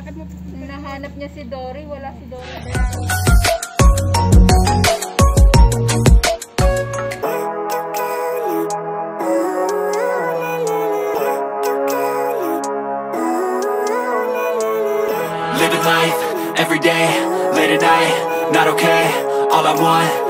Bakit mo Nahanap niya si Dory, wala si Dory. Living life, every day, late at night, not okay All I want,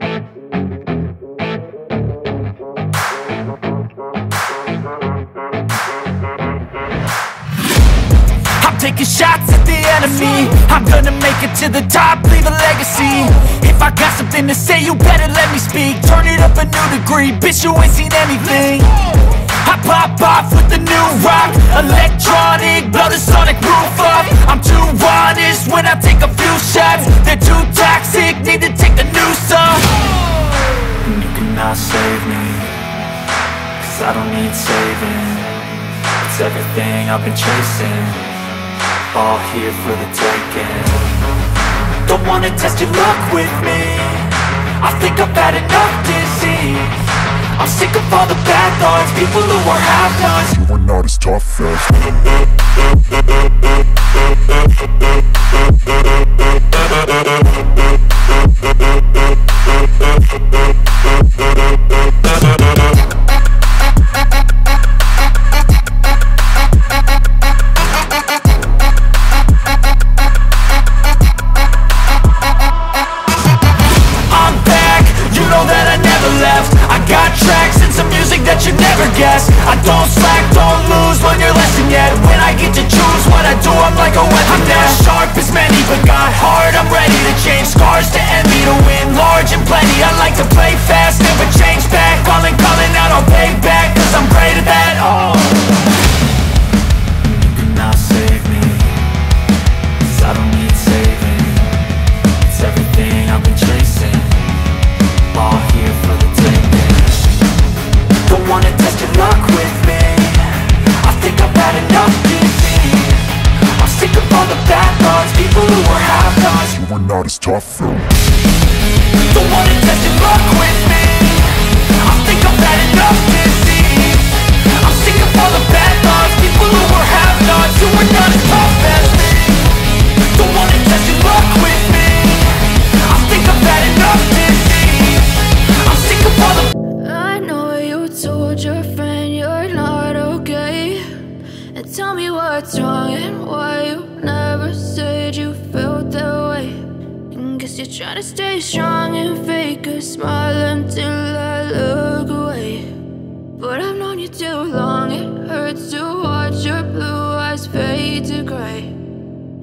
I'm taking shots at the enemy. I'm gonna make it to the top, leave a legacy. If I got something to say, you better let me speak. Turn it up a new degree, bitch you ain't seen anything. I pop off with the new rock. Electronic, blow the sonic roof up. I'm too honest when I take a few shots. They're too toxic, need to take a new song. And you cannot save me Cause I don't need saving. It's everything I've been chasing. All here for the taking. Don't wanna test your luck with me. I think I've had enough disease I'm sick of all the bad thoughts People who are half-nots You are not as tough as are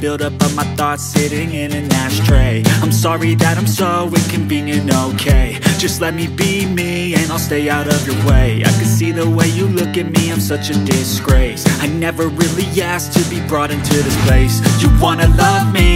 build up of my thoughts sitting in an ashtray. I'm sorry that I'm so inconvenient, okay. Just let me be me and I'll stay out of your way. I can see the way you look at me, I'm such a disgrace. I never really asked to be brought into this place. You wanna love me?